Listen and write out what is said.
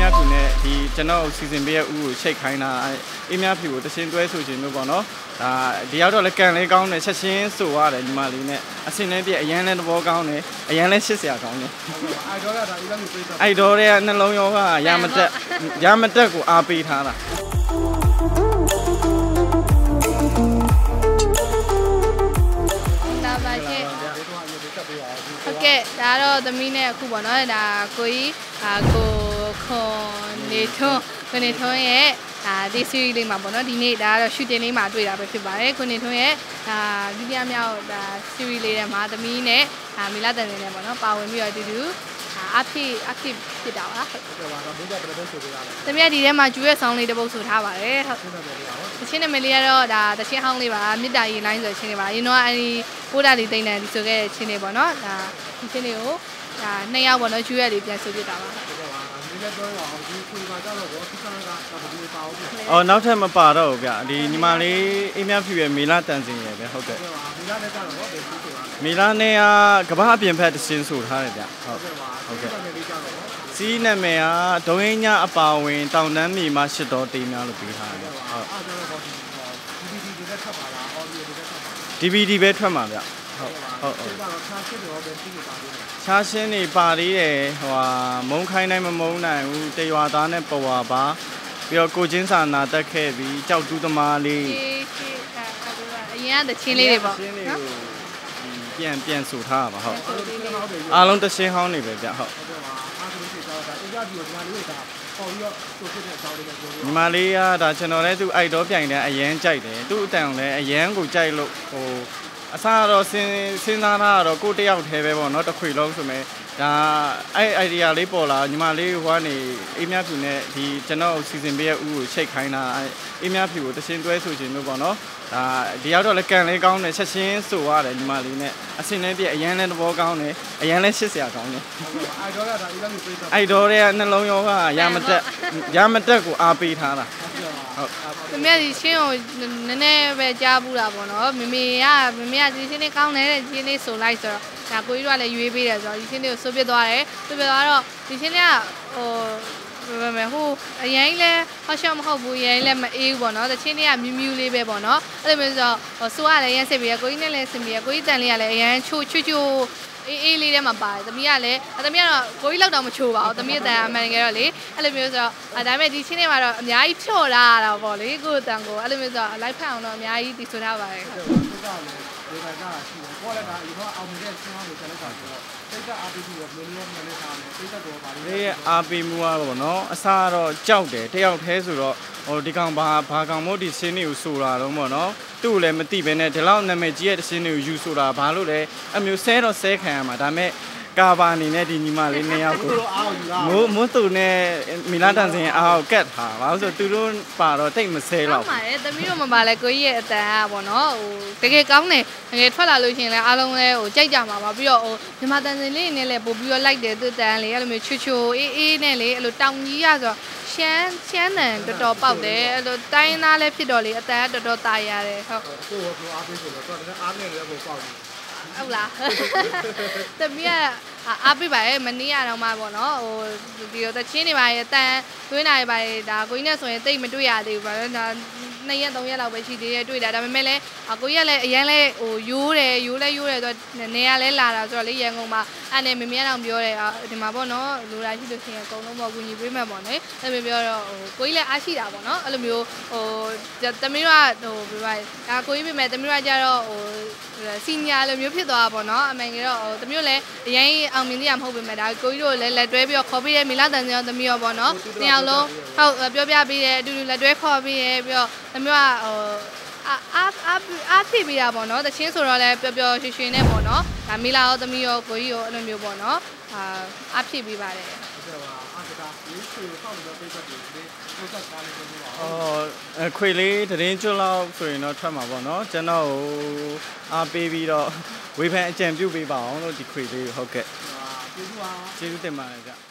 မြဖြူနဲ့ဒီကျွန်တော်စီစဉ်ပေးရဲ့ဥကိုချိတ်ခိုင်းတာအေးမြဖြူကိုတရှင်းတွဲဆိုခြင်းမျိုးပေါ့နော်ဒါဒီရောက်တော့လည်းကန်လေးကောင်းတယ်ချက်ချင်းဆိုရတယ်ညီမလေးနဲ့အစင်နဲ့ပြအရန်လည်းသဘောကောင်းတယ်အရန်လည်းရှစ်စရာကောင်းတယ်အိုင်ဒေါ်ကဒါအီလမ်ပြေးတာအဲ့တော့တဲ့နှလုံးရောကရမတက်ရမတက်ကိုအားပေးထားတာဒါပါရှင့်ဒီတော့အရင်တက်ပေးပါဦးဟုတ်ကဲ့ဒါကတော့သမီးနဲ့အခုပေါ့နော်ဒါကိုကြီးအာကို ခွန်နေထွန်းကိုနေထွန်းရဲ့ဒါဒီ series လေးမှာပေါ့နော်ဒီနေ့ဒါကတော့ shooting လေးမှာတွေ့တာပဲဖြစ်ပါတယ်ကိုနေထွန်းရဲ့ဒါဒုတိယမြောက်ဒါ series လေးထဲမှာသမီးနဲ့ဒါမီလာတန်နေနဲ့ပေါ့နော်ပါဝင်ပြီးတော့အတူတူဒါအဖြစ်အဖြစ်ဖြစ်တာပါဟုတ်ဟုတ်ကဲ့ပါတော့ဘုရားပြတဲ့ဆိုပေးရမယ်သမီးကဒီထဲမှာကျူရဲ့ဆောင်းလေးတစ်ပုတ်ဆိုထားပါတယ်ဟုတ်ရှင်းတယ်ပြောရအောင်တချင်းနမလေးကတော့ဒါတချင်းဟောင်းလေးပါမြစ်တာရေလိုင်းဆိုချင်းလေးပါအရင်တော့အဲဒီပိုးတာလေးတိမ့်တယ်ဒီဆိုခဲ့တဲ့ချင်းလေးပေါ့နော်ဒါဒီချင်းလေးကိုဒါနှစ်ယောက်ပေါ့နော်ကျူရက်လေးပြန်ဆိုပြတာပါ ဟုတ်ကဲ့ပါဒီလက်တော့အောင်ဒီခွေပါကြတော့ဘောဒီကံကတော့ဒီပါအောင်ဟုတ်ကဲ့အော်နောက်ထပ်မပါတော့ဘူးဗျဒီညီမလေးအေးမြဖြူရဲ့မေလာတန်စင်ရဲ့ပဲဟုတ်ကဲ့ပါဒီလက်နဲ့ကြတော့ဘယ်သူဆိုတာမေလာနဲ့ကကဘာအပြင်ဖက်တရှင်းဆိုထားတယ်ဗျဟုတ်ဟုတ်ကဲ့ပါဟုတ်ကဲ့ဒီကြတော့စီးနာမည်ကဒုံရင်းညအပါဝင်တောင်တန်းမြေမှာရှစ်တော်တေးများလို့ပြောထားတယ်ဗျဟုတ်အားကြောတော့ဒီ DVD တွေတက်ပါလား audio တွေတက်ပါလား DVD ပဲထွက်မှာဗျ ဟုတ်ဟုတ်ဟုတ်ဒါတော့ဆားဖြစ်တော့ဘယ်သူတွေပါလဲချားရှင်းနေပါသေးတယ်ဟိုဟာမုံခိုင်းနိုင်မမုံနိုင်ဘူးတရွာသားနဲ့ပဝါပါပြီးတော့ကိုချင်းစာနာတက်ခဲ့ပြီးကြောက်တူးသမားလေးရှေးရှေးဒါအရင်ကတချင်းလေးတွေပေါ့ရှင်းလေးနော်ကိုပြန်ပြန်ဆိုထားပါဟုတ်ဆိုလေးလေးဟုတ်တယ်အားလုံးတရှင်းဟောင်းနေပဲဗျဟုတ်ဟုတ်ကဲ့ပါအားလုံးသိကြတော့ဒါအင်ဂျာဒီကိုဒီမှာလေးကပေါ်ပြီးတော့သူဖြစ်တဲ့အကြောင်းလေးကိုပြောပြညီမလေးကဒါကျွန်တော်လည်းသူအိုက်တော့ပြိုင်တယ်အရန်ကြိုက်တယ်သူ့အတန်လည်းအရန်ကိုကြိုက်လို့ဟို အစားတော့စဉ်စဉ်းစားတာကတော့ကိုတယောက်တည်းပဲပေါ့နော်တစ်ခွေလုံးဆိုမဲ့ဒါအဲ့ idea လေးပေါ်လာညီမလေးဟိုကနေအေးမြဖြူနဲ့ဒီကျွန်တော်စီစဉ်ပေးရဲ့ဥကိုချိတ်ခိုင်းတာအေးမြဖြူကိုတရှင်းတွဲဆိုခြင်းမျိုးပေါ့နော်ဒါဒီရောက်တော့လည်းကန်လေးကောင်းတယ်ချက်ချင်းဆိုရတယ်ညီမလေးနဲ့အစင်နဲ့ပြအရန်လည်းသဘောကောင်းတယ်အရန်လည်းရှစ်စရာကောင်းတယ်အိုင်ဒေါ်ကဒါအီလမ်ပြေးတာအဲ့တော့တဲ့နှလုံးရောကရမတက်ရမတက်ကိုအားပေးထားတာ ဟုတ်သမီးကဒီချင်းကိုနည်းနည်းပဲကြားဘူးတာပေါ့နော်မမေကမမေကဒီချင်းလေးကောင်းတယ်တဲ့ချင်းလေးဆိုလိုက်ဆိုတော့ဒါကိုကြီးတို့ကလည်းရွေးပေးတယ်ဆိုတော့ဒီချင်းလေးကိုဆိုပြစ်သွားတယ်ဆိုပြစ်သွားတော့ဒီချင်းလေးကဟိုဘယ်မဲ့ဟိုအရင်လဲဟောရှော့မဟုတ်ဘူးရင်လဲမအေးဘူးပေါ့နော်တချင်းလေးကမြူးမြူးလေးပဲပေါ့နော်အဲ့လိုမျိုးဆိုတော့ဟိုဆိုရလည်းရမ်းစစ်ပြီးရကိုကြီးနဲ့လည်းဆင်ပြီးရကိုကြီးတန်လေးကလည်းအရင်ချိုချွချွ အေးအေးလေးထဲမှာပါတယ်သမီးကလည်းသမီးကတော့ကိုကြီးလောက်တော့မချိုးပါဘူးသမီးအတန်အမှန်တကယ်တော့လေအဲ့လိုမျိုးဆိုတော့အဲဒါပေမဲ့ဒီချင်းလေးမှာတော့အများကြီးဖြော့လာရတာပေါ့လေကိုယ့်အတန်ကိုအဲ့လိုမျိုးဆိုတော့လိုက်ဖက်အောင်တော့အများကြီးတည်ဆိုထားပါတယ် ဟုတ်ဟုတ်ကဲ့ပါဒီကကြတာရှိတယ်ပေါ်လာတာဒီတော့အောင်နေတဲ့ဆင်းအောင်ကိုဆက်လက်ပါဆိုတော့စိတ်ကအားပြီးတော့မင်းရောမင်းလေးထားမယ်စိတ်ကတော့ပါလိမ့်လေးရဲ့အားပေးမှုကတော့ဗောနော်အစားကတော့ကြောက်တယ်တယောက်တည်းဆိုတော့ဟိုဒီကောင်ဘာဘာကောင်မို့ဒီစင်းတွေကိုဆိုတာတော့ဗောနော်သူ့ကိုလည်းမသိဘဲနဲ့ဒီလောက်နာမည်ကြီးရဲ့စင်းတွေကိုယူဆိုတာဘာလို့လဲအမျိုးဆဲတော့ဆဲခံရမှာဒါပေမဲ့ ကာဘာအနေနဲ့ဒီညီမလေးနှစ်ယောက်ကို တို့အားယူလား မိုးမိုးသူနဲ့မီလာတန်စင်အားကိုကတ်ထားဘာလို့ဆိုသူတို့ပါတော့တိတ်မဆဲ ကော တော့ င်းပါတယ်သမီးတို့မပါလဲကိုကြီးရဲ့အတန်อ่ะပေါ့နော်ဟိုတကယ်ကောင်းတယ်တကယ်ထွက်လာလို့ရှိရင်လည်းအားလုံးလည်းဟိုကြိုက်ကြမှာပါပြီးတော့ဟိုမြန်မာတန်စင်လေးနဲ့လည်းပို့ပြီးတော့လိုက်တယ်သူ့တန်လေးအဲ့လိုမျိုးချွချွအေးအေးနဲ့လေအဲ့လိုတောင်ကြီးရဆိုရှမ်းရှမ်းတန်တော်တော်ပေါက်တယ်အဲ့လိုတိုင်းသားလည်းဖြစ်တော့လေအတန်ကတော်တော်ตายရတယ်ဟုတ် ကိုယ်ကအားပေးဆိုတော့တော့အားနဲ့လည်းကိုပေါက်တယ် ဟုတ်လားသမီးကအားပေးပါရဲ့မနေ့ကတော့မှပေါ့နော်ဟိုဒီတော့တချင်းနေပါရဲ့တန်သွင်းနိုင်ပါရဲ့ဒါကိုကြီးနဲ့ဆိုရင်တိတ်မတွေ့ရသေးဘူးပါတော့ဒါနှစ်ရက်သုံးရက်လောက်ပဲရှိသေးတယ်တွေ့တာဒါပေမဲ့လည်းကိုကြီးကလည်းအရန်လဲဟိုရိုးတယ်ရိုးလဲရိုးတယ်ဆိုတော့နေရလဲလာတာဆိုတော့လေရန်ကုန်မှာအဲ့နဲ့မမေကတော့ပြောတယ်ဒီမှာပေါ့နော်လိုတာရှိလို့ရှိရင်အကုန်လုံးပေါ့ကူညီပေးမယ်ပေါ့နော်အဲ့လိုပြောတော့ဟိုကိုကြီးလည်းအားရှိတာပေါ့နော်အဲ့လိုမျိုးဟိုသမီးတို့ကဟိုပြပါဒါကိုကြီးပြင်မဲ့သမီးတို့ကကြတော့ဟိုစီနီယာလိုမျိုးဖြစ်သွားတာပေါ့နော်အမှန်ကြီးတော့ဟိုသမီးတို့လည်းအရင်အောင်မြင်ရမဟုတ်ပေမဲ့ဒါကိုကြီးတို့လည်းလက်တွဲပြီးတော့ခေါ်ပြီးတဲ့မီလာတန်စင်ရောသမီးရောပေါ့နော်နှစ်ယောက်လုံးဟုတ်ပြောပြပြီးတယ်အတူတူလက်တွဲခေါ်ပြီးတယ်ပြီးတော့သမီးကဟိုအားအားအားဖြည့်ပေးတာပေါ့နော်တချင်းဆိုတော့လည်းပျော်ပျော်ရွှင်ရွှင်နဲ့ပေါ့နော်ဒါမီလာရောသမီးရောကိုကြီးရောအဲ့လိုမျိုးပေါ့နော်အာအားဖြည့်ပေးပါတယ်ဟုတ်ကဲ့ပါအားကတာလေးချေဆောက်နေတဲ့ပိတ်သက်တွေဒီပုတ်သက်ကားလေးကိုပြောပါအော်အခွေလေးတရင်ကျွတ်လောက်ဆိုရင်တော့ထွက်မှာပေါ့နော်ကျွန်တော်ဟိုအားပေးပြီးတော့ဝေဖန်အကြံပြုပေးပါအောင်လို့ဒီခွေလေးကိုဟုတ်ကဲ့ကျေးဇူးပါကျေးဇူးတင်ပါတယ်ဗျ